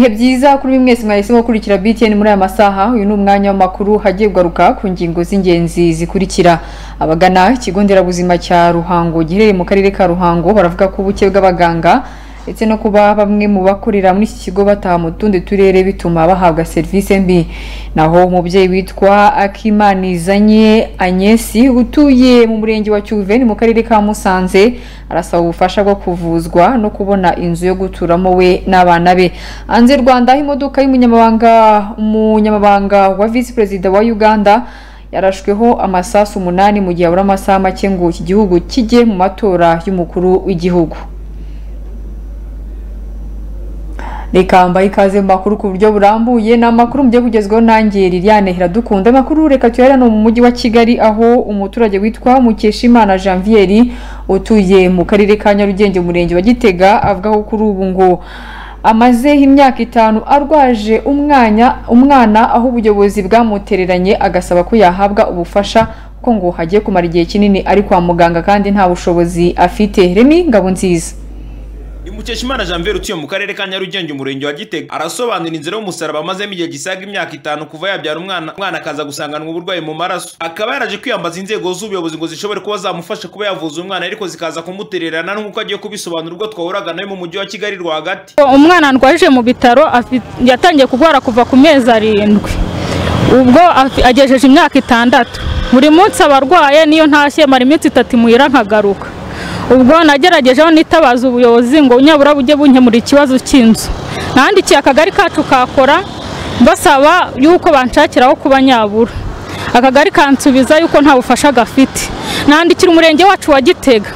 ibihe byiza kuri mwese mwahisemo gukurikira BTN muri aya masaha uyu ni umwanya w'amakuru hagiye kugaruka ku ngingo z'ingenzi zikurikira. Abagana ikigo nderabuzima cya ruhango giherereye mu karere ka ruhango baravuga ko ubuke bw'abaganga ndetse no kuba bamwe mu bakorera muri iki kigo bataha mu tundi turere bituma bahabwa serivisi mbi. Naho umubyeyi witwa akimanizanye agnesi utuye mu murenge wa cyuve ni mu karere ka musanze arasaba ubufasha bwo kuvuzwa no kubona inzu yo guturamo we n'abana be. Hanze rwanda aho imodoka y'umunyamabanga umunyamabanga wa visi perezida wa uganda yarashweho amasasu umunani mu gihe habura amasaha make ngo iki gihugu kijye mu matora y'umukuru w'igihugu. Reka mbaye ikaze mu makuru ku buryo burambuye. Ni amakuru mugiye kugezwaho nanjye Liliane Iradukunda amakuru reka tuyare no mu mujyi wa Kigali aho umuturage witwa Mukeshimana Janvier utuye mu karere ka Nyarugenge umurenge wa Gitega avuga ko kuri ubu ngo amazeho imyaka itanu arwaje umwanya umwana aho ubuyobozi bwamutereranye agasaba ko yahabwa ubufasha ko ngo hagiye kumara igihe kinini ari kwa muganga kandi nta bushobozi afite. Remy Ngabonziza Mukeshimana Janvier utuye mu karere ka Nyarugenge umurenge wa Gitega. Arasobanura inzira y'umusaraba amazemo igihe gisaga imyaka itanu kuva yabyara umwana umwana akaza gusanganwa uburwayi mu maraso. Akaba yaraje kwiyambaza inzego z'ubuyobozi ngo zishobore kuba zamufasha kuba yavuza umwana ariko zikaza kumutererana nk'uko agiye kubisobanura ubwo twahuraga nawe mu mujyi wa Kigali rwagati. Umwana ndwaje mu bitaro yatangiye kurwara kuva ku mezi arindwi. Ubwo agejeje imyaka itandatu. Buri munsi abarwaye niyo ntashye mara iminsi itatu imuhira nkagaruka. Ubwo nageragejeho nitabaza ubuyobozi ngo nyabura bujye bunkemura ikibazo cy'inzu. Nandikiye akagari kacu kakora basaba yuko banshakiraho kuba nyabura. Akagari kansubiza yuko nta bufasha gafite. Nandikira umurenge wacu wa gitega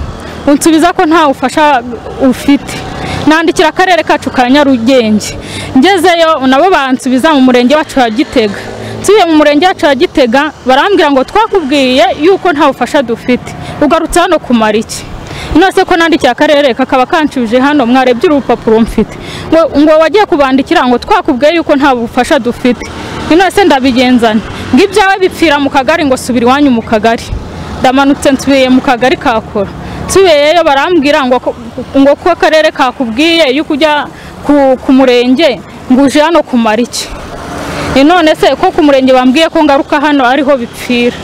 unsubiza ko nta bufasha ufite. Nandikira akarere kacu ka nyarugenge ngezeyo nabo bansubiza mu murenge wacu wa gitega. Nsubiye mu murenge wacu wa gitega barambwira ngo twakubwiye yuko nta bufasha dufite. Ugarutse hano kumara iki? Nose ko nandikiye akarere kakaba kanshuje hano mwarebye urupapuro mfite. Ngo wagiye kubandikira ngo twakubwiye yuko nta bufasha dufite. Nose ndabigenzana. Ngo ibyawe bipfira mu kagari ngo subira iwanyu mu kagari. Ndamanutse nsubiye mu kagari kakora nsubiyeyo barambwira ngo ko akarere kakubwiye yuko ujya ku murenge ngo uje hano kumara iki none se ko ku murenge bambwiye ko ngaruka hano ariho bipfira.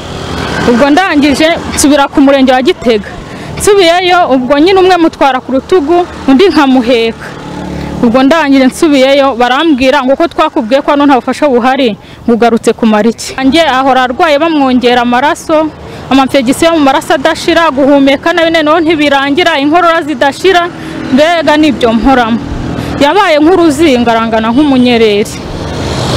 Ubwo ndangije nsubira ku murenge wa gitega. Nsubiyeyo ubwo nyine umwe mutwara ku rutugu undi nkamuheka. Ubwo ndangije nsubiyeyo barambwira ngo ko twakubwiye ko hano nta bufasha buhari? Ngo ugarutse kumara iki njye ahora arwaye bamwongera amaraso amapegisiyo mu maraso adashira guhumeka nabi noneho ntibirangira inkorora zidashira mbega ni byo mporamo yabaye nk'uruzinga arangana nk'umunyereri.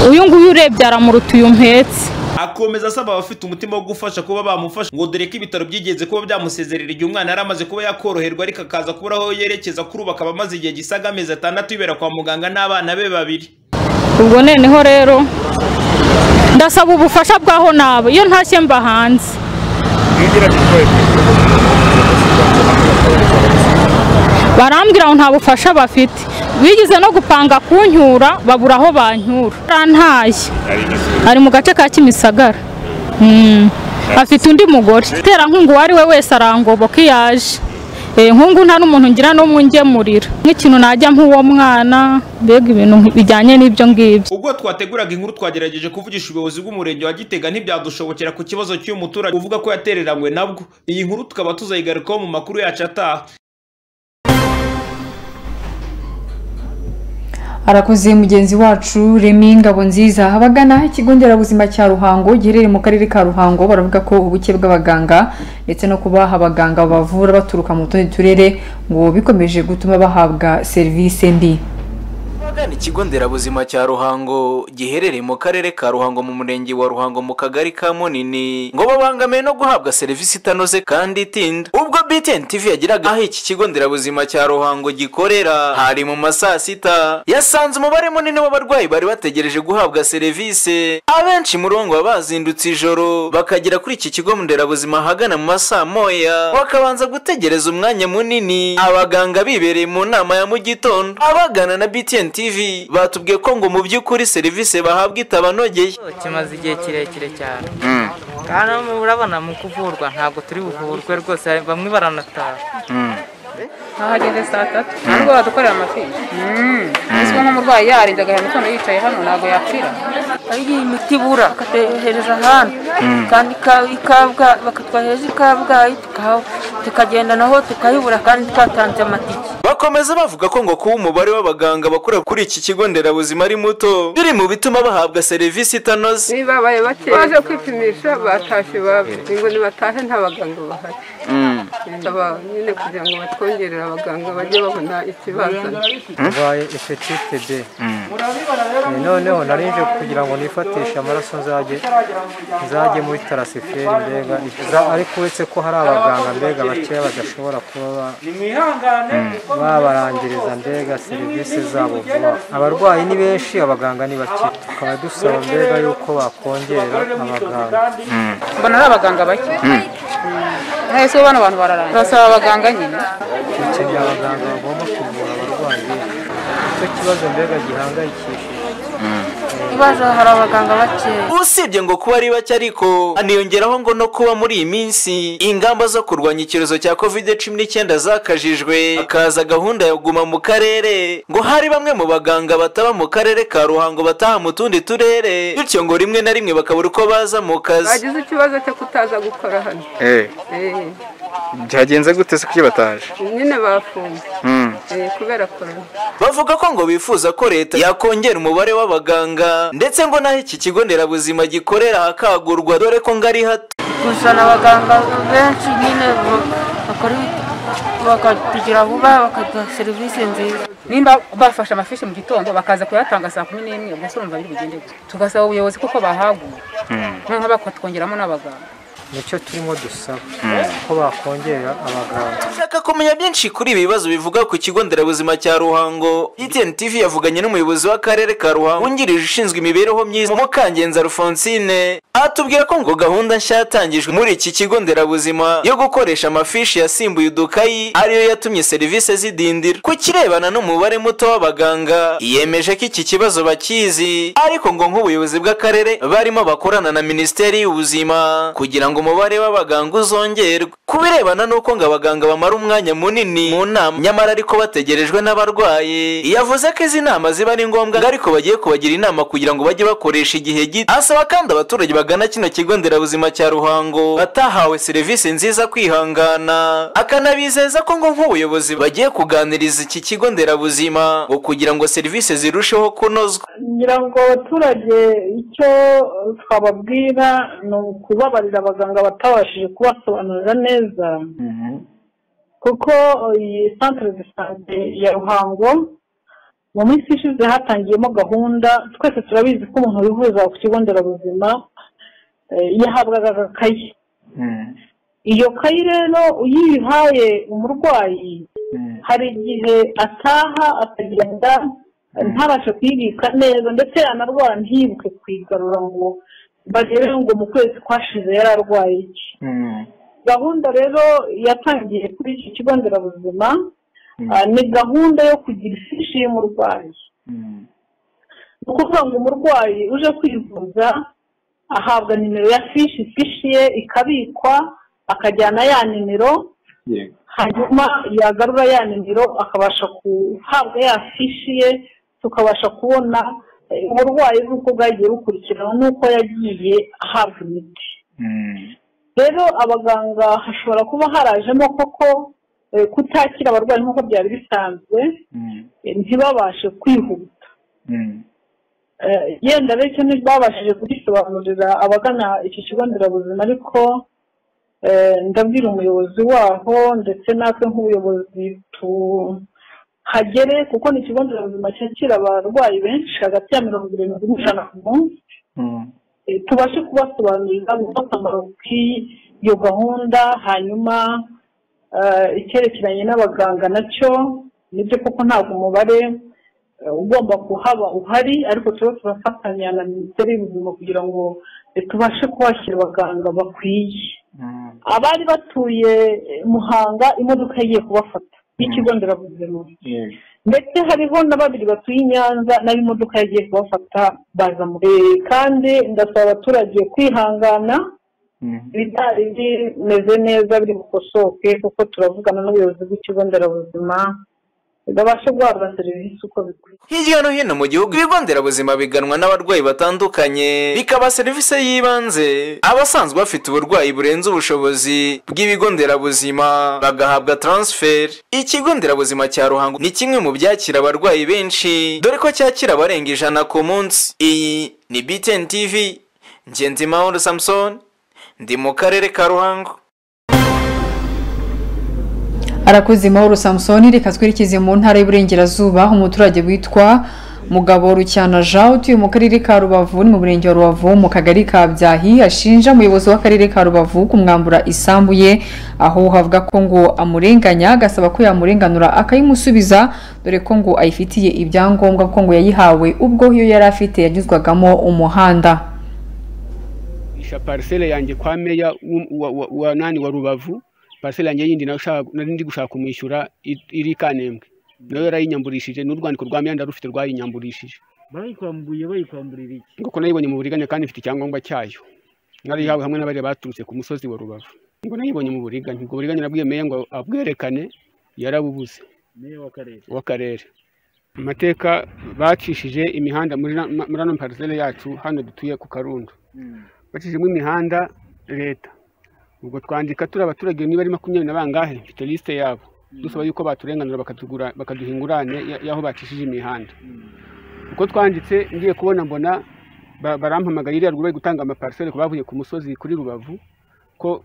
Uyu nguyu urebye aramuruta uyu mpetse. Akomeza asaba abafite umutima wo gufasha kuba bamufasha ngo dore ko ibitaro byigeze kuba byamusezerera igihe umwana yari amaze kuba yakoroherwa ariko akaza kubura aho yerekeza kuri ubu akaba amaze igihe gisaga amezi atandatu yibera kwa muganga n'abana be babiri. Ubwo noneho rero ndasaba ubufasha bw'aho naba. Iyo ntashye mba hanze. Barambwira ngo nta bufasha bafite. Bigize no gupanga kunyura babura aho banyura. Ntaye ari mu gace ka kimisagara. Afite undi mugore. Terankunga uwo ari we wese arangoboka iyo aje. Nkungu nta n'umuntu ngira n'umwe ungemurira nk'ikintu najya nk'uwo mwana mbega ibintu bijyanye n'ibyo ngibyo. Ubwo twateguraga inkuru twagerageje kuvugisha ubuyobozi bw'umurenge wa gitega ntibyadushobokera ku kibazo cy'uyu muturage. Uvuga ko yatereranywe nabwo. Iyi nkuru tukaba tuzayigarukaho mu makuru yacu ataha. Arakoze mugenzi wacu Remy Ngabonziza. Abagana ikigo nderabuzima cya Ruhango giherereye mu karere ka Ruhango baravuga ko ubuke bw'abaganga ndetse no kuba abaganga bavura baturuka mu tundi turere ngo bikomeje gutuma bahabwa serivisi mbi. Abagana ikigo nderabuzima cya ruhango giherereye mu karere ka ruhango mu murenge wa ruhango mu kagari ka munini ngo babangamiwe no guhabwa serivisi itanoze kandi itinda ubwo btn tv yagiraga aho iki kigo nderabuzima cya ruhango gikorera hari mu ma saa sita. Yasanze umubare munini w'abarwayi bari bategereje guhabwa serivisi. Abenshi muri bo ngo baba bazindutse ijoro bakagera kuri iki kigo nderabuzima ahagana mu ma saa moya bakabanza gutegereza umwanya munini. Abaganga bibereye mu nama ya mu gitondo. Abagana na btn tv batubwiye ko ngo mu by'ukuri serivisi bahabwa itabanogeye. Kimaze igihe kirekire cyane. Kandi urabona mu kuvurwa ntabwo turi buvurwe rwose bamwe baranataha ahageze saa tatu. Ntabwo badukorera amafishi mbese nk'umurwayi yarinze agahera gitondo yicaye hano ntabwo hari igihe imiti ibura bakatwohereza ahandi kandi ika- ikabwa bakatwohereza i kabgayi tuka- tukagenda naho tukayibura kandi twatanze amatike. Bakomeza bavuga ko ngo kuba umubare w'abaganga bakora kuri iki kigo nderabuzima ari muto biri mu bituma bahabwa serivisi itanoze. Niba baje kwipimisha batashye babi. Ngo nibatahe nta baganga bahari. Ndaba nyine kugira ngo batwongerere abaganga bajye babona ikibazana ndwaye hepatite b Eh, noneho narinje kugira ngo nifatishe amaraso nzajye nzajye muri tarasiferi mbega. Ariko uretse ko hari abaganga mbega bakeya badashobora kuba ba- babarangiriza mbega serivisi zabo vuba. abarwayi ni benshi abaganga ni bake. Tukaba dusaba mbega yuko bakongerera abaganga. mbona ari abaganga bake. Mwese bano bantu bararangiye turasaba abaganga nyine. Dukeneye abaganga bagomba kuvura abarwayi. Nicyo kibazo mbega gihangayikishije. Ibibazo hari abaganga bakeya usibye ngo kuba ari bake ariko haniyongeraho ngo no kuba muri iyi minsi ingamba zo kurwanya icyorezo cya covid cumi n'icyenda zakajijwe hakaza gahunda ya guma mu karere ngo hari bamwe mu baganga bataba mu karere ka ruhango bataha mu tundi turere bityo ngo rimwe na rimwe bakabura uko baza mu kazi. Bagize ikibazo cyo kutaza gukora hano. Eh, Eh, byagenze gute se kuki bataje? Nyine bafunze. Mm. Eh, kubera korona bavuga ko ngo bifuza ko leta yakongera umubare w'abaganga ndetse ngo n'aho iki kigo nderabuzima gikorera hakagurwa. Dore ko ngo ari hato kuzana abaganga benshi nyine ba- bakora bakatugira vuba bakaduha serivisi nziza. Nimba bafashe amafishi mu gitondo bakaza kuyatanga saa kumi n'imwe gusa urumva biri bugende tugasaba ubuyobozi kuko bahagura. Noneho bakatwongeramo n'abaganga. Ni cyo turimo dusaba. Ko bakongera abaganga. Ushaka kumenya byinshi kuri ibi bibazo bivuga ku kigo nderabuzima cya ruhango itn tv yavuganye n'umuyobozi w'akarere ka ruhango wungirije ushinzwe imibereho myiza mukangenza alphonsine. Atubwira ko ngo gahunda nshya yatangijwe muri iki kigo nderabuzima yo gukoresha amafishi yasimbuye udukayi ariyo yatumye serivisi zidindira. Ku kirebana n'umubare muto w'abaganga yemeje ko iki kibazo bakizi ariko ngo nk'ubuyobozi bw'akarere barimo bakorana na minisiteri y'ubuzima kugira ngo umubare w'abaganga uzongerwe ku birebana n'uko ngo abaganga bamara umwanya munini mu nama. Nyamara ariko bategerejwe n'abarwayi. Yavuze ko izi nama ziba ari ngombwa ngo ariko bagiye kubagira inama kugira ngo bajye bakoresha igihe gito. Asaba kandi abaturage bagana kino kigo nderabuzima cya ruhango batahawe serivisi nziza kwihangana. Akanabizeza ko ngo nk'ubuyobozi bagiye kuganiriza iki kigo nderabuzima ngo kugira ngo serivisi zirusheho kunozwa. Ngira ngo abaturage icyo twababwira ni ukubabarira abaganga batabashije kubasobanurira neza kuko iyi santire de sante ya ruhango mu minsi ishize hatangiyemo gahunda twese turabizi ko umuntu wivuza ku kigo nderabuzima eh, yahabwaga agakayi iyo kayi rero iyo uyihaye umurwayi hari igihe ataha akagenda ntabashe kuyibika neza ndetse yanarwara ntiyibuke kuyigarura ngo barebe ngo mu kwezi kwashize yari arwaye iki gahunda rero yatangiye kuri iki kigo nderabuzima ah, ni gahunda yo kugira ifishi y'umurwayi. Ni ukuvuga ngo umurwayi uje kwivuza ahabwa nimero ya fishi ifishi ye ikabikwa akajyana ya nimero hanyuma yagarura ya nimero akabasha guhabwa ya fishi ye tukabasha kubona eh, uburwayi bw'uko bwagiye bukurikirana n'uko yagiye ahabwa imiti. Rero abaganga hashobora kuba harajemo koko eh, kutakira abarwayi nk'uko byari bisanzwe eh, ntibabashe kwihuta. Eh, yenda rero icyo ntibabashije kugisobanurira abagana iki kigo nderabuzima ariko ndabwira umuyobozi waho ndetse natwe nk'ubuyobozi tuhagere kuko ni ikigo nderabuzima cyakira abarwayi benshi hagati ya mirongo irindwi n'ijana ku munsi. Eh, tubashe kubasobanurira mu akamaro k'iyo gahunda hanyuma eh, icyerekeranye n'abaganga na cyo ni byo koko ntabwo umubare eh, ugomba kuhaba uhari ariko tuba turafatanya na minisiteri y'ubuzima kugira ngo eh, tubashe kuhashyira abaganga bakwiye. Abari batuye eh, muhanga imodoka yagiye kubafata y'ikigo nderabuzima. Ndetse hariho na babiri batuye i nyanza na yo imodoka yagiye kubafata baza Eh, kandi ndasaba abaturage kwihangana ibitari bimeze neza biri bukosoke kuko turavugana n'ubuyobozi bw'ikigo nderabuzima babashe guhabwa serivisi uko bikwiye. Hirya no hino mu gihugu ibigo nderabuzima biganwa n'abarwayi batandukanye bikaba serivisi y'ibanze. Abasanzwe bafite uburwayi burenze ubushobozi bw'ibigo nderabuzima bagahabwa taransiferi ikigo nderabuzima cya ruhango ni kimwe mu byakira abarwayi benshi dore ko cyakira abarenga ijana ku munsi. Iyi ni btn tv ngenzimahoro samson ndi mu karere ka ruhango. Arakoze mahoro samusoni reka twerekeze mu ntara y'uburengerazuba umuturage witwa mugabo rucyana jean utuye mu karere ka rubavu ni mu murenge wa rubavu mu kagari ka byahi ashinja umuyobozi w'akarere ka rubavu kumwambura isambu ye aho havuga ko ngo amurenganya agasaba ko yamurenganura akayimusubiza dore ko ngo ayifitiye ibyangombwa ko ngo yayihawe ubwo iyo yari afite yanyuzwagamo umuhanda. Parisele yanjye kwa meya wa nani wa rubavu. Parisele yanjye yindi nari ndi gushaka kumwishyura iri kanembwe. Nayo yarayinyamburishije n'urwandiko rwa meya ndarufite rwayinyamburishije bayikwambuye bayikwamburira iki? Ngo nayibonye mu buriganya kandi ifite icyangombwa cyayo. Narihawe hamwe n'abari baturutse ku musozi wa rubavu. Ngo nayibonye mu buriganya. Ubwo buriganya nabwiye meya ngo abwerekane yarabubuze. W'akarere amateka bacishije imihanda muri ano parisele yacu hano dutuye ku karundo. Bacishijemo imihanda leta. Ubwo twandika turi abaturage niba ari makumyabiri na bangahe mfite lisite yabo. Dusaba yuko baturenganura bakaduha ingurane ya- y'aho bacishije imihanda. Uko twanditse ngiye kubona mbona ba- barampamagaye iriya ruguru bari gutanga amaparisele ku bavuye ku musozi kuri rubavu ko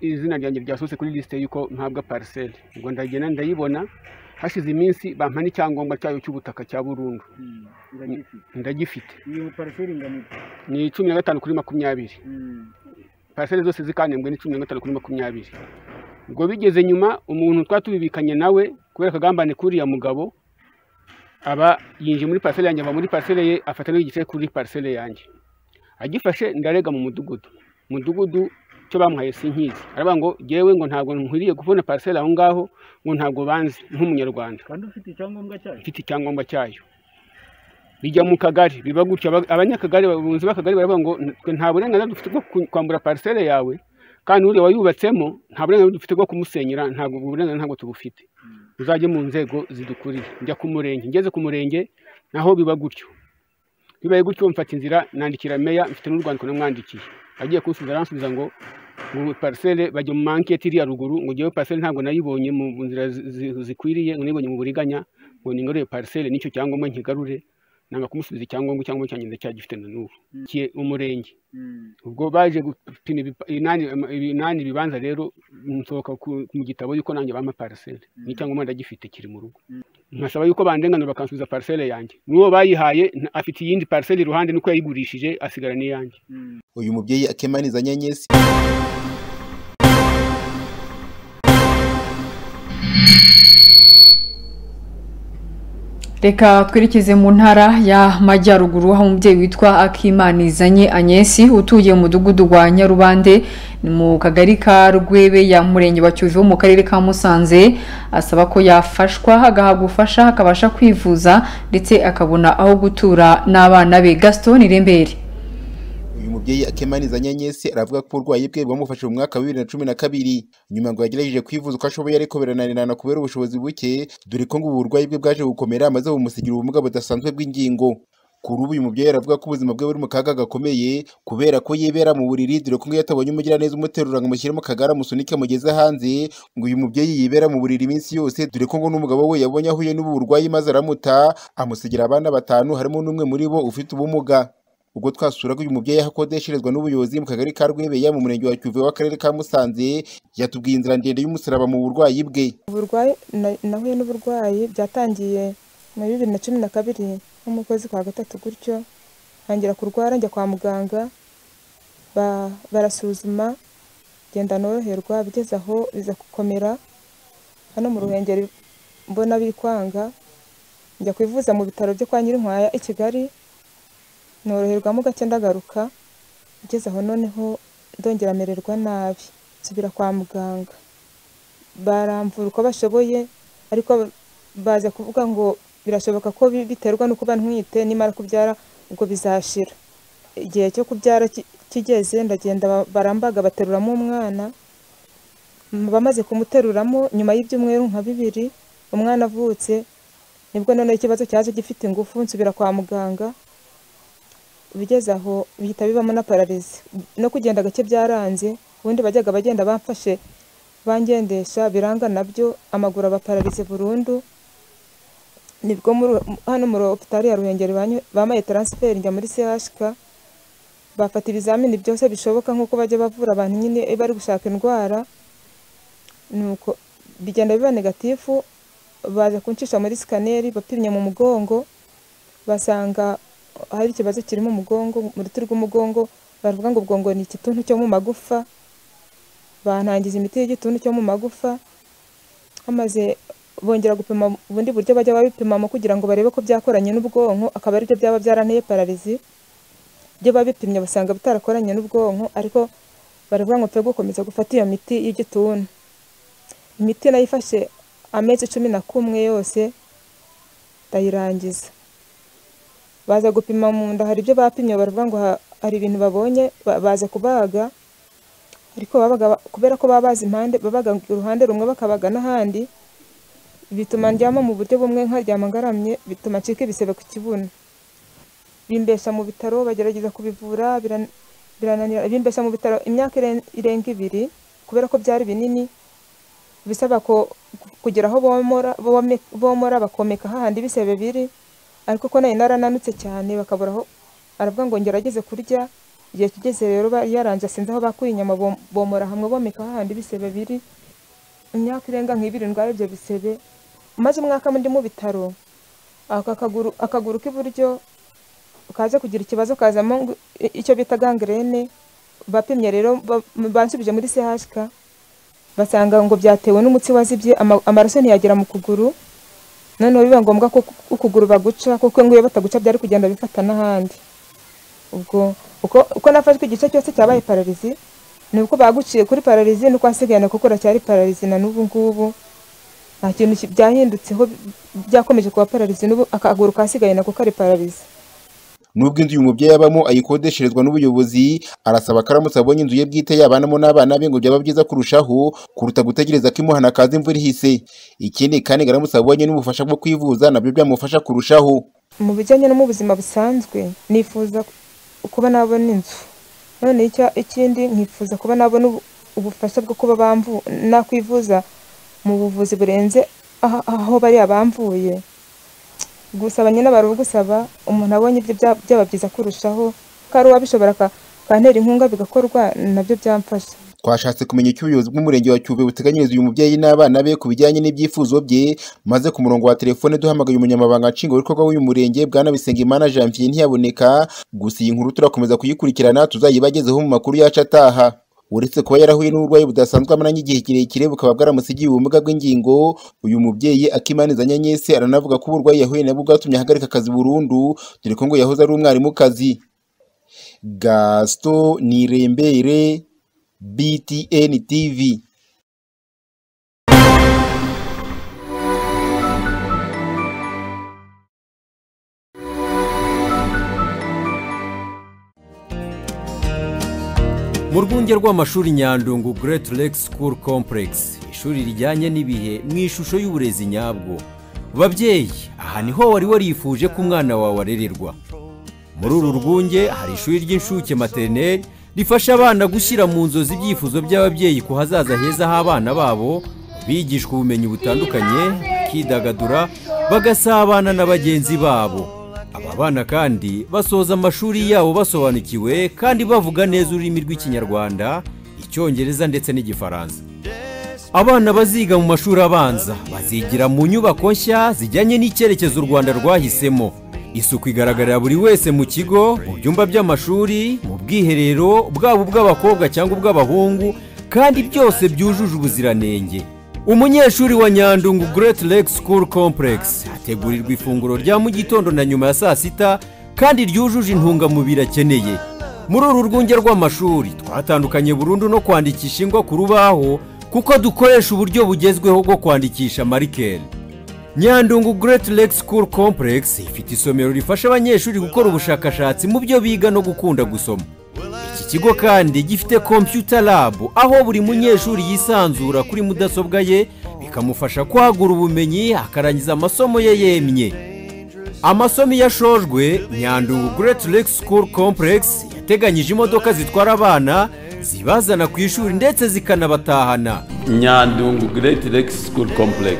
izina ryanjye ryasohotse kuri lisite y'uko mpabwa parisele ubwo ndagenda ndayibona hashize iminsi bampa n'icyangombwa cyayo cy'ubutaka cya burundu. Ndagifite. Pariseri ingana iki ni cumi na gatanu kuri makumyabiri. Parisele zose zikanembwe ni cumi na gatanu kuri makumyabiri. Ubwo bigeze nyuma umuntu twari tubibikanye nawe kubera akagambane k'uriya mugabo aba yinjiye muri parisele yanjye ava muri parisele ye afata n'igice kuri parisele yanjye. Agifashe ndarega mu mudugudu. Mudugudu cyo bamuhaye sinkizi. Aravuga ngo jyewe ngo ntabwo nkwiriye kubona parisele aho ngaho ngo ntabwo banzi nk'umunyarwanda. Kandi ufite icyangombwa cyayo? Mfite icyangombwa cyayo. Bijya mu kagari. Biba gutyo. Aba- abanyakagari abunzi b'akagari baravuga ngo nta burenganzira dufite bwo kwambura parisele yawe. Kandi uriya wayubatsemo nta burenganzira dufite bwo kumusenyera. Ntabwo burenganzira ntabwo tubufite. Uzajye mu nzego zidukuriye njya ku murenge. Ngeze ku murenge naho biba gutyo. Bibaye gutyo mfata inzira nandikira meya mfite n'urwandiko namwandikiye. Agiye kunsubiza aransubiza ngo ngo parisele bajya mu manketi iriya ruguru. Ngo ngewe parisele ntabwo nayibonye mu nzira zi- zi- zikwiriye. Ngo nayibonye mu buriganya. Ngo ningarure parisele n'icyo cyangombwa nkigarure. Nanga kumusubiza icyangombwa icyangombwa cyanjye ndacyagifite na n'ubu. Kiye umurenge. Ubwo baje gupima inani ibibanza rero nsohoka ku- mu gitabo yuko nanjye bampa parisele n'icyangombwa ndagifite kiri mu rugo. Nkasaba yuko bandenganura bakansubiza parisele yanjye n'uwo bayihaye afite iyindi parisele iruhande nuko yayigurishije asigara n'iyanjye uyu mubyeyi akemaniza nyenyesi. Reka twerekeze mu ntara y'amajyaruguru aho umubyeyi witwa akimanizanye agnesi utuye mu mudugudu wa nyarubande mu kagari ka rwebeya mu murenge wa cyuve wo mu karere ka musanze. Asaba ko yafashwa agahabwa ubufasha akabasha kwivuza ndetse akabona aho gutura n'abana be. Gaston irembere uyu mubyeyi akemaniza nyenyesi aravuga ko uburwayi bwe bwamufashe mu mwaka wa bibiri na cumi na kabiri. Nyuma ngo yagerageje kwivuza uko ashoboye ariko birananirana kubera ubushobozi buke dore ko ngo burwayi bwe bwaje gukomera maze bumusigira ubumuga budasanzwe bw'ingingo. Kuri ubu uyu mubyeyi aravuga ko ubuzima bwe buri mu kaga gakomeye kubera ko yibera mu buriri dore ko iyo atabonye umugiraneza umuterura ngo amushyire mu kagare amusunike amugeze hanze ngo uyu mubyeyi yibera mu buriri iminsi yose dore ko ngo n'umugabo we yabonye ahuye n'ubu burwayi maze aramuta amusigira abana batanu harimo n'umwe muri bo ufite ubumuga. Ubwo twasuraga uyu mubyeyi aho akodesherezwa n'ubuyobozi mu kagari ka rwebeya mu murenge wa cyuve w'akarere ka musanze yatubwiye inzira ndende y'umusaraba mu burwayi bwe. Uburwayi na- nahuye n'uburwayi byatangiye muri bibiri na cumi na kabiri nko mu kwezi kwa gatatu gutyo ntangira kurwara njya kwa muganga ba- barasuzuma genda noroherwa bigeze aho biza gukomera. Hano mu ruhengeri mbona bikwanga njya kwivuza mu bitaro byo kwa nyirinkwaya i kigali noroherwamo gake ndagaruka bigeze aho noneho ndongera mererwa nabi. Nsubira kwa muganga. Baramvura uko bashoboye ariko baza kuvuga ngo birashoboka ko bi- biterwa no kuba ntwite nimara kubyara ubwo bizashira. Igihe cyo kubyara ki- kigeze ndagenda ba- barambaga bateruramo umwana. Bamaze kumuteruramo nyuma y'ibyumweru nka bibiri umwana avutse ni bwo noneho ikibazo cyaje gifite ingufu nsubira kwa muganga. Bigeze aho bihita bibamo na pararizi no kugenda gake byaranze ubundi bajyaga bagenda bamfashe bangendesha biranga na byo amaguru aba pararize burundu. Nibwo hano muri hopitali ya ruhengeri bamaye taransiferi njya muri chk bafata ibizamini byose bishoboka nk'uko bajya bavura abantu nyine bari gushaka indwara nuko bigenda biba negatifu baza kuncisha muri sikaneri bapimye mu mugongo basanga hari ikibazo kiri mu mugongo mu ruti rw'umugongo baravuga ngo ubwo ngo ni igituntu cyo mu magufa bantangiza imiti y'igituntu cyo mu magufa hamaze bongera gupima ubundi buryo bajya babipimamo kugira ngo barebe ko byakoranye n'ubwonko akaba ari byo byaba byaranteye pararizi byo babipimye basanga bitarakoranye n'ubwonko ariko baravuga ngo twe gukomeza gufata iyo miti y'igituntu. Imiti nayifashe amezi cumi na kumwe yose ndayirangiza. Baza gupima mu nda hari ibyo bapimye baravuga ngo ha- hari ibintu babonye ba- baza kubaga ariko babaga kubera ko baba bazi impande babaga uruhande rumwe bakabaga n'ahandi bituma ndyama mu buryo bumwe nkaryama ngaramye bituma ncika ibisebe ku kibuno. Bimbesha mu bitaro bagerageza kubivura biran- birananira bimbesha mu bitaro imyaka iren- irenga ibiri kubera ko byari binini bisaba ko kugira aho bomora bakomeka hahandi ibisebe biri ariko ko nari narananutse cyane bakabura aho aravuga ngo ngerageze kurya. Igihe kigeze rero yaranje sinzi aho bakuye inyama bom- bomora hamwe bomeka hahandi ibisebe biri imyaka irenga nk'ibiri ndwara ibyo bisebe. Maze umwaka ndi mu bitaro aka kaguru akaguru k'iburyo kaje kugira ikibazo kazamo icyo bita gangrene. Bapimye rero ba- bansubije muri CHK basanga ngo byatewe n'umutsi wazibye ama- amaraso ntiyagera mu kuguru. Noneho biba ngombwa ko ku- ukuguru baguca kuko ngo iyo bataguca byari kugenda bifata n'ahandi. Ubwo uko nafashwe igice cyose cyabaye pararizi ni uko baguciye kuri pararizi nuko hasigaye kuko uracyari pararizi na n'ubu ngubu. Nta kintu ki- byahindutseho byakomeje kuba pararizi n'ubu akaguru kasigaye nako kari pararizi nubwo inzu uyu mubyeyi abamo ayikodesherezwa n'ubuyobozi arasaba ko aramutse abonye inzu ye bwite yabanamo n'abana be ngo byaba byiza kurushaho kuruta gutegereza ko imuhana kaza imvura ihise. Ikindi kandi ngo aramutse abonye n'ubufasha bwo kwivuza na byo byamufasha kurushaho. Mu bijyanye no mu buzima busanzwe nifuza kuba nabona inzu. None icya- ikindi nkifuza kuba nabona ubu- ubufasha bwo kuba nakwivuza mu buvuzi burenze aho bari abamvuye. Gusaba nyine bari gusaba umuntu abonye ibyo bya- byaba byiza kurushaho ko ari uwabishobora aka- akantera inkunga bigakorwa na byo byamfasha. Twashatse kumenya icyo ubuyobozi bw'umurenge wa Cyuve buteganyiriza uyu mubyeyi n'abana be ku bijyanye n'ibyifuzo bye maze ku murongo wa telefone duhamagaye umunyamabanga nshingwabikorwa w'uyu murenge bwana Bisengimana Janvier ntiyaboneka. Gusa iyi nkuru turakomeza kuyikurikirana tuzayibagezeho mu makuru yacu ataha. Uretse kuba yarahuye n'uburwayi budasanzwe amaranye igihe kirekire bukaba bwaramusigiye ubumuga bw'ingingo. Uyu mubyeyi Akimaniza Nyanyesi aranavuga ko uburwayi yahuye nabwo bwatumye ahagarika akazi burundu dore ko ngo yahoze ari umwarimukazi. Gaston Nirembere BTN TV mu rwunge rw'amashuri nyandungu Great Lake School Complex ishuri rijyanye n'ibihe mu ishusho y'uburezi nyabwo. Babyeyi aha ni ho wari warifuje ko umwana wawe arererwa. Muri uru rwunge hari ishuri ry'inshuke materineri rifasha abana gushyira mu nzozi ibyifuzo by'ababyeyi ku hazaza heza h'abana babo bigishwa ubumenyi butandukanye bakidagadura bagasabana na bagenzi babo. Aba bana kandi basoza amashuri yabo basobanukiwe kandi bavuga neza ururimi rw'ikinyarwanda icyongereza ndetse n'igifaransa. Abana baziga mu mashuri abanza bazigira mu nyubako nshya zijyanye n'icyerekezo u rwanda rwahisemo. Isuku igaragarira buri wese mu kigo mu byumba by'amashuri mu bwiherero bwaba ubw'abakobwa cyangwa ubw'abahungu kandi byose byujuje ubuziranenge. Umunyeshuri wa nyandungu Great Lake School Complex ategurirwa ifunguro rya mu gitondo na nyuma ya saa sita kandi ryujuje intungamubiri akeneye. Muri uru rwunge rw'amashuri twatandukanye burundu no kwandikisha ingwa ku rubaho kuko dukoresha uburyo bugezweho bwo kwandikisha marikeri. Nyandungu Great Lake School Complex ifite isomero rifasha abanyeshuri gukora ubushakashatsi mu byo biga no gukunda gusoma. Kigo kandi gifite computer lab aho buri munyeshuri yisanzura kuri mudasobwa ye bikamufasha kwagura ubumenyi akarangiza amasomo ye yemye. Amasomo iyo ashojwe nyandungu Great Lake School Complex yateganyije imodoka zitwara abana zibazana ku ishuri ndetse zikanabatahana Nyandungu Great Lake School Complex.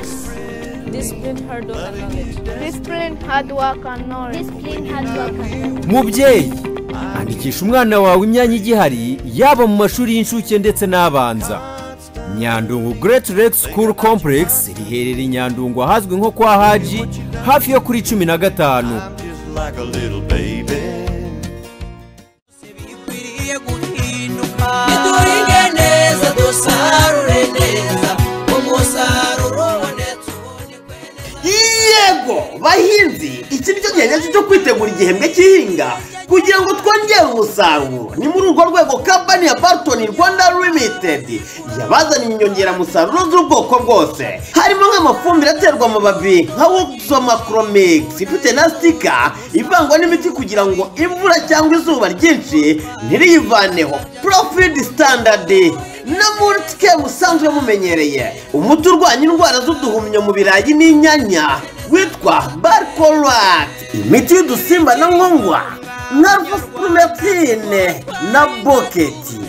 Mubyeyi andikisha umwana wawe imyanya igihari yaba mu mashuri y'incuke ndetse n'abanza. Nyandungu Great Lake School Complex riherereye i nyandungu ahazwi nko kwa haji hafi yo kuri cumi na gatanu. Yego bahinzi iki ni cyo gihe nyacyo cyo kwitegura igihembwe cy'ihinga. Kugira ngo twongere umusaruro. Ni muri urwo rwego kampani ya barton rwanda limited yabazaniye inyongeramusaruro z'ubwoko bwose. Harimo nk'amafumbire aterwa amababi nka woxomakromix ifite na sitika ivangwa n'imiti kugira ngo imvura cyangwa izuba ryinshi ntiriyivaneho. Profid standard. Na multike musanzwe mumenyereye. Umuti urwanya indwara z'uduhumyo mu birayi n'inyanya witwa barcorat imiti y'udusimba na nkongwa na rufusipurumetine na boketi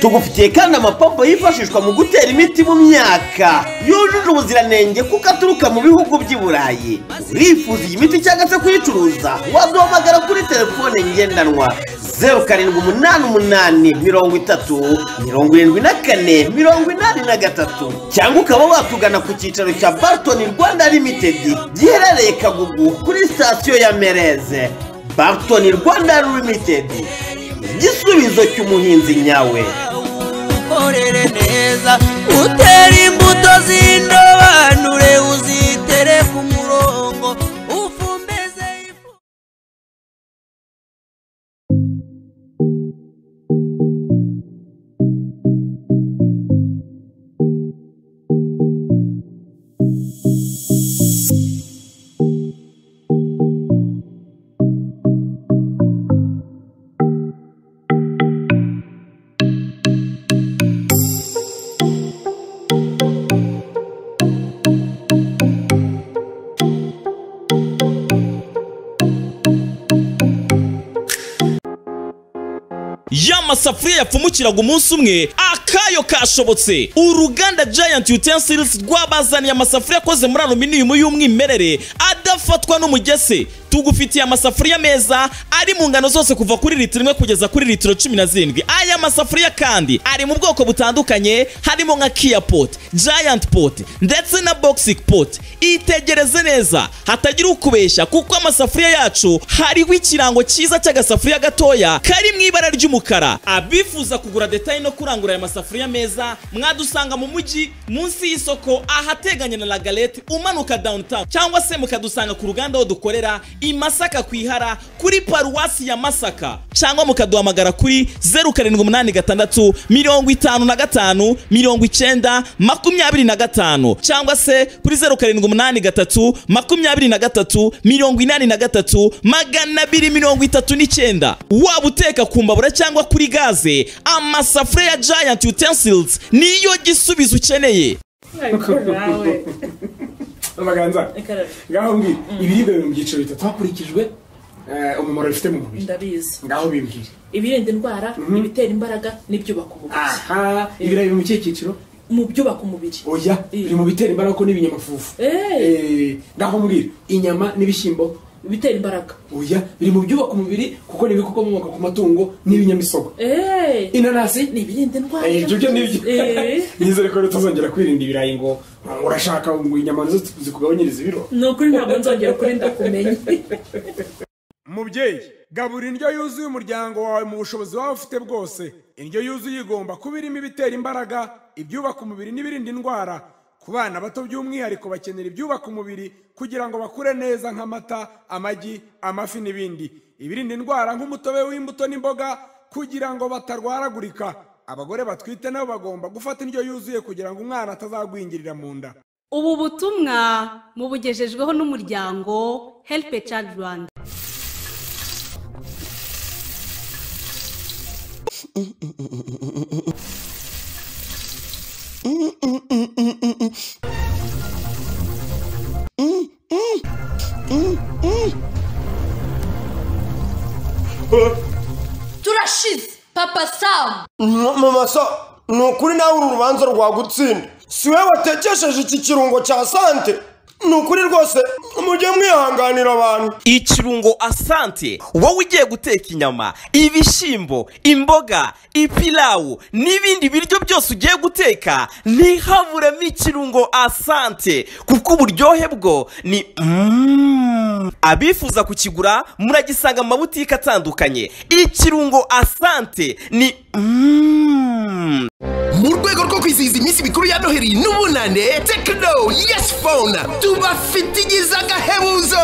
tugufitiye kandi amapompo yifashishwa mu gutera imiti mu myaka yujuje ubuziranenge kuko aturuka mu bihugu by'i burayi. Urifuza iyi miti cyangwa se kuyicuruza waduhamagara kuri telefone ngendanwa. Zeru karindwi umunani umunani mirongo itatu mirongo irindwi na kane mirongo inani na gatatu. Cyangwa ukaba watugana ku cyicaro cya barton rwanda limitedi giherereye kagugu kuri sitasiyo ya mereze. Barton rwanda limitedi igisubizo cy'umuhinzi nyawe. Ukorere neza utere imbuto z'indobanure uzitere ku ya masafuriya yapfumukiraga umunsi umwe akayo kashobotse. Uruganda giant utensils rwabazaniye amasafuriya akoze muri aluminium y'umwimerere adafatwa n'umugese. Tugufitiye amasafuriya meza ari mu ngano zose kuva kuri litiro imwe kugeza kuri litiro cumi na zirindwi aya masafuriya kandi ari mu bwoko butandukanye harimo nka kiya poti giant poti ndetse na boxic poti itegereze neza hatagira ukubeshya kuko amasafuriya yacu hariho ikirango cyiza cy'agasafuriya gatoya kari mu ibara ry'umukara. Abifuza kugura detaye no kurangura aya masafuriya meza mwadusanga mu mujyi munsi y'isoko ahateganye na lagalete umanuka downtown cyangwa se mukadusanga ku ruganda aho dukorera i masaka ku ihara kuri paruwasi ya masaka. Cyangwa mukaduhamagara kuri zeru karindwi umunani gatandatu mirongo itanu na gatanu mirongo icyenda makumyabiri na gatanu. Cyangwa se kuri zeru karindwi umunani gatatu makumyabiri na gatatu mirongo inani na gatatu magana abiri mirongo itatu n'icyenda waba uteka ku mbabura cyangwa kuri gaze amasafuriya ya giant utensils niyo gisubizo ukeneye. amaganza. Ngaho mbwira ibiribwa biri mu byiciro bitatu. Hakurikijwe eh, umumaro bifite mu mubiri. Ndabizi. Ngaho bimbwire ibirinda indwara ibitera imbaraga n'ibyubaka umubiri. Aha. Ibirayi biri mu kihe cyiciro? Mu byubaka umubiri. Oya. Biri mu bitera imbaraga ko n'ibinyamafufu. Eh, ngaho mbwira. Inyama n'ibishyimbo bitera imbaraga. Oya biri mu byubaka umubiri kuko ni ibikomoka ku matungo n'ibinyamisogwe. Inanasi? Ni ibirinda indwara Eh, ibyo byo ni byo Eh. nizere ko rero utazongera kwirinda ibirayi ngo urashaka ngo inyama nizo zikugabanyiriza ibiro? Ni ukuri ntabwo nzongera ukuri ndakumenya mubyeyi gabura indyo yuzuye umuryango wawe mu bushobozi waba ufite bwose. Indyo yuzuye igomba kuba irimo ibitera imbaraga ibyubaka umubiri n'ibirinda indwara. Ku bana bato by'umwihariko bakenera ibyubaka umubiri kugira ngo bakure neza nk'amata amagi amafi n'ibindi. Ibirinda indwara nk'umutobe w'imbuto n'imboga kugira ngo batarwaragurika. Abagore batwite nabo bagomba gufata indyo yuzuye kugira ngo umwana atazagwingirira mu nda. Ubu butumwa mubugejejweho n'umuryango help a child rwanda. turashize papa samu mama so ni ukuri nawe uru rubanza rwagutsinda si we watekesheje iki kirungo cya sante? Ni ukuri rwose mujye mwihanganira abantu ikirungo asante wowe ugiye guteka inyama ibishyimbo imboga ipilawu n'ibindi biryo byose ugiye guteka ntihaburemo ikirungo asante kuko uburyohe bwo ni Mm. abifuza kukigura muragisanga mu mabutike atandukanye ikirungo asante ni Mm. Rwego rwo kwizihiza iminsi mikuru ya noheli n'ubunane. Tekino yesi fone tubafitigiza agahebuzo.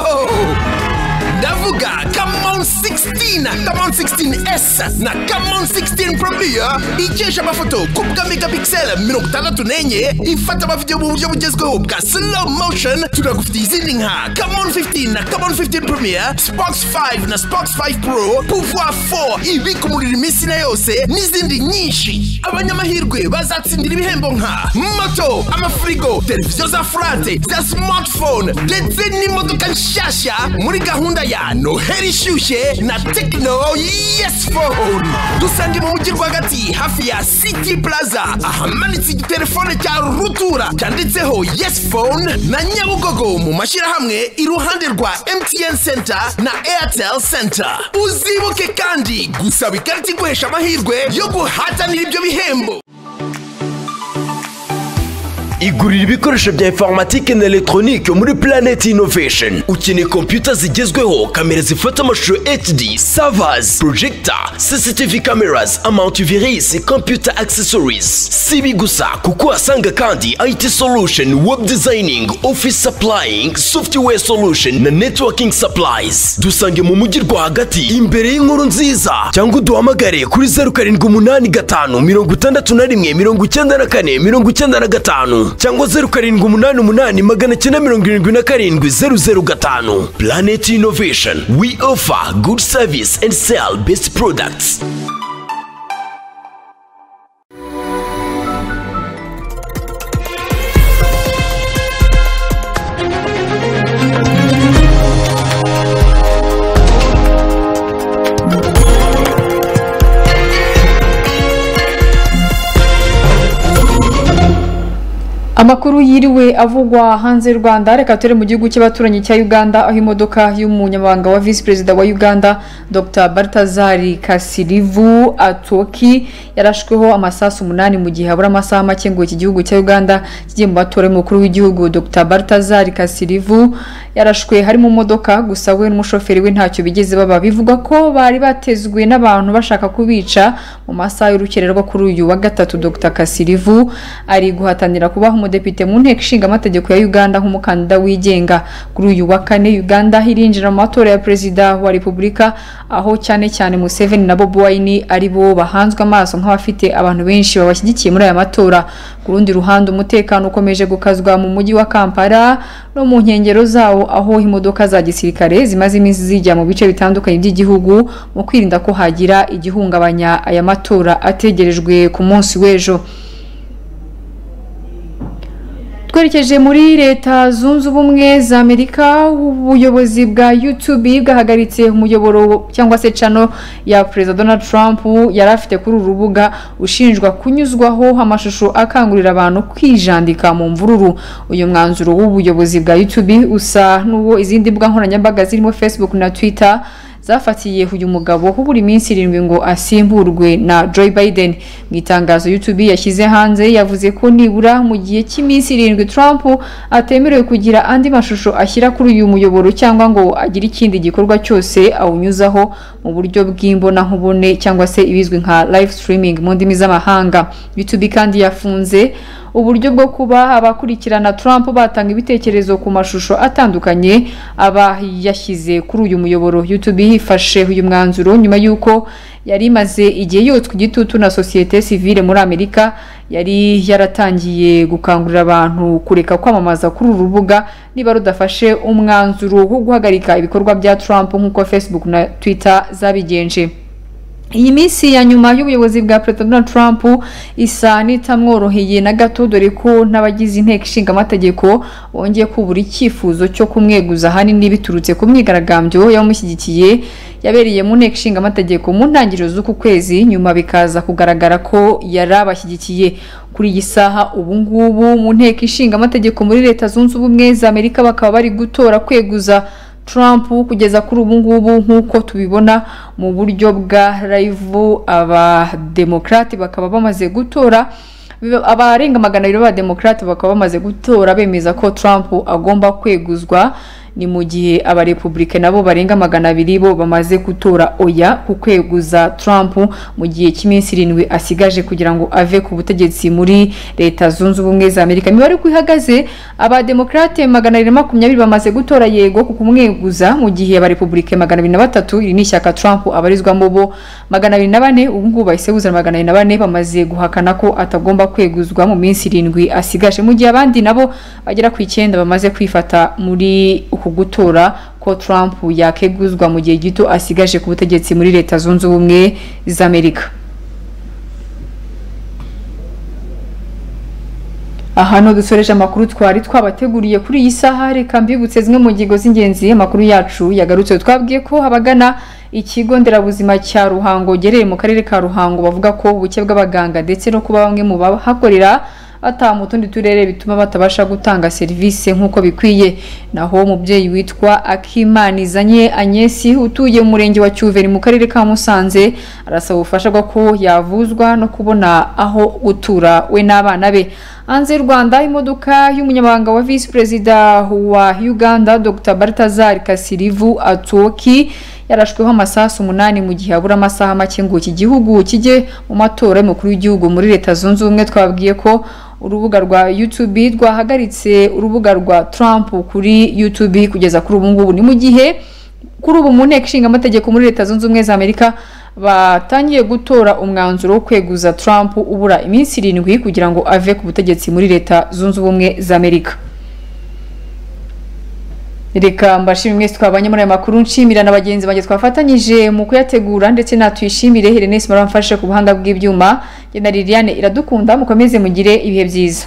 Ndavuga kamon 16 kamon 16s na kamon 16 premier ikesha amafoto ku megapixel mirongo itandatu n'enye ifata amavidewo mu buryo bugezweho bwa slow motion tunagufitiye izindi nka kamon 15 na kamon 15 premier spox 5 na spox 5 pro pouvoir 4 ibika umuriro iminsi na yose n'izindi nyinshi abanyamahirwe bazatsindira ibihembo nka moto amafirigo televiziyo za furate za smartphone ndetse n'imodoka nshyashya muri gahunda ya noheli ishyushye na tekino yesi fone dusange mu mujyi rwagati hafi ya city plaza ahamanitse igitelefone cya rutura cyanditseho yesi fone na nyabugogo mu mashyirahamwe iruhande rwa mtn center na airtel center. Uzibuke kandi gusaba ikarita iguhesha amahirwe yo guhatanira ibyo bihembo. Igurira ibikoresho bya informatike na elegitoronike muri Planet Innovation. Ukeneye kompiyuta zigezweho kamera zifata amashusho HD servers projector CCTV cameras antivirus computer accessories. Si ibi gusa kuko uhasanga kandi IT solution web designing office supplying software solution na networking supplies. Dusange mu mujyi rwagati imbere y'inkuru nziza. Cyangwa uduhamagare kuri zeru karindwi umunani gatanu mirongo itandatu na rimwe mirongo icyenda na kane mirongo icyenda na gatanu. Cyangwa zeru karindwi umunani umunani magana cyenda mirongo irindwi na karindwi zeru zeru gatanu. Planet innovation. We offer good service and sell best products. Amakuru yiriwe avugwa hanze y'u rwanda. Reka ture mu gihugu cy'abaturanyi cya uganda aho imodoka y'umunyamabanga wa visi perezida wa uganda dr. Bartazari kasirivu atoki yarashweho amasasu umunani mu gihe habura amasaha make ngo iki gihugu cya uganda kijye mu matora y'umukuru w'igihugu dr. Bartazari kasirivu. Yarashwe hari mu modoka gusa we n'umushoferi we ntacyo bigeze baba. Bivuga ko bari batezwe n'abantu bashaka kubica mu masaha y'urukererwa kuri uyu wa gatatu dr. Kasirivu ari guhatanira kubaho umudepite mu nteko ishinga amategeko ya uganda nk'umukandida wigenga. Kuri uyu wa kane uganda irinjira mu matora ya perezida wa repubulika aho cyane cyane museveni na bobi wine ari bo bahanzwe amaso nk'abafite abantu benshi babashyigikiye muri aya matora. Ku rundi ruhande umutekano ukomeje gukazwa mu mujyi wa kampala no mu nkengero zawo aho imodoka za gisirikare zimaze iminsi zijya mu bice bitandukanye by'igihugu mu kwirinda ko hagira igihungabanya aya matora ategerejwe ku munsi w'ejo. Twerekeje muri leta zunze ubumwe za amerika ubuyobozi bwa youtube bwahagaritse umuyoboro cyangwa se cano ya perezida donald trump yari afite kuri uru rubuga ushinjwa kunyuzwaho amashusho akangurira abantu kwijandika mu mvururu. Uyu mwanzuro w'ubuyobozi bwa youtube usa n'uwo izindi mbuga nkoranyambaga zirimo facebook na twitter. Zafatiye uyu mugabo buri minsi irindwi ngo asimburwe na Joe Biden. Mu itangazo YouTube yashyize hanze yavuze ko nibura mu gihe cy'iminsi irindwi Trump atemerewe kugira andi mashusho ashyira kuri uyu muyoboro cyangwa ngo agire ikindi gikorwa cyose awunyuzaho mu buryo bw'imbonankubone cyangwa se ibizwi nka live streaming mu ndimi z'amahanga. YouTube kandi yafunze uburyo bwo kuba abakurikirana Trump batanga ibitekerezo ku mashusho atandukanye aba yashyize kuri uyu muyoboro YouTube yifashe uyu mwanzuro nyuma y'uko yari imaze igihe yotswe igitutu na sosiyete sivile muri Amerika yari yaratangiye gukangurira abantu kureka kwamamaza kuri uru rubuga niba rudafashe umwanzuro wo guhagarika ibikorwa bya Trump nk'uko Facebook na Twitter zabigenje. Iyi minsi ya nyuma y'ubuyobozi bwa perezida donald trump isa n'itamworoheye na gato dore ko n'abagize inteko ishinga amategeko bongeye kubura icyifuzo cyo kumweguza ahanini biturutse ku myigaragambyo y'abamushyigikiye yabereye mu nteko ishinga amategeko mu ntangiriro z'uku kwezi nyuma bikaza kugaragara ko yari abashyigikiye. Kuri iyi saha ubu ngubu mu nteko ishinga amategeko muri leta zunze ubumwe za amerika bakaba bari gutora kweguza Trump kugeza kuri ubu ngubu nk'uko tubibona mu buryo bwa live abademokarate bakaba bamaze gutora abarenga magana abiri b'abademokarate bakaba bamaze gutora bemeza ko Trump agomba kweguzwa ni mu gihe abarepubulike nabo barenga magana abiri bo bamaze gutora oya ku kweguza Trump mu gihe cy'iminsi irindwi asigaje kugira ngo ave ku butegetsi muri leta zunze ubumwe za amerika. Imibare uko ihagaze abademokarate magana abiri na makumyabiri bamaze gutora yego ku kumweguza mu gihe abarepubulike magana abiri na batatu iri ni ishyaka Trump abarizwamo bo. Magana abiri na bane ubu ngubu bahise buzana magana abiri na bane bamaze guhakana ko atagomba kweguzwa mu minsi irindwi asigaje. Mu gihe abandi nabo bagera ku icyenda bamaze kwifata muri uku gutora ko Trump yakeguzwa mu gihe gito asigaje ku butegetsi muri leta zunze ubumwe za Amerika ahantu dusoreje amakuru twari twabateguriye kuri iyi saha. Reka mbibutse zimwe mu ngingo z'ingenzi amakuru yacu yagarutse. Twabwiye ko abagana ikigo nderabuzima cya ruhango gereye mu karere ka ruhango bavuga ko ubuke bw'abaganga ndetse no kuba bamwe mu bahakorera bataha mu tundi turere bituma batabasha gutanga serivisi nk'uko bikwiye. Naho umubyeyi witwa akimanizanye anyesi utuye mu murenge wa cyuveri mu karere ka musanze arasaba ubufasha bwo ko yavuzwa no kubona aho gutura we n'abana be. Hanze y'u rwanda imodoka y'umunyamabanga wa visi perezida wa uganda dr. Baltazar kasirivu atuoki yarashweho amasasu umunani mu gihe habura amasaha make ngo iki gihugu kijye mu matora y'umukuru w'igihugu muri leta zunze ubumwe. Twabwiye ko urubuga rwa YouTube rwahagaritse urubuga rwa Trump kuri YouTube kugeza kuri ubu ngubu. Ni mu gihe kuri ubu mu nteko ishinga amategeko muri leta zunze ubumwe za Amerika batangiye gutora umwanzuro wo kweguza Trump ubura iminsi irindwi kugira ngo ave ku butegetsi muri leta zunze ubumwe za Amerika reka mbashimire mwese twabanye muri aya makuru nshimira na bagenzi banjye twafatanyije mu kuyategura ndetse natwishimire Helene Simara mfashe ku buhanga bw'ibyuma. Na Liliane iradukunda mukomeze mugire ibihe byiza.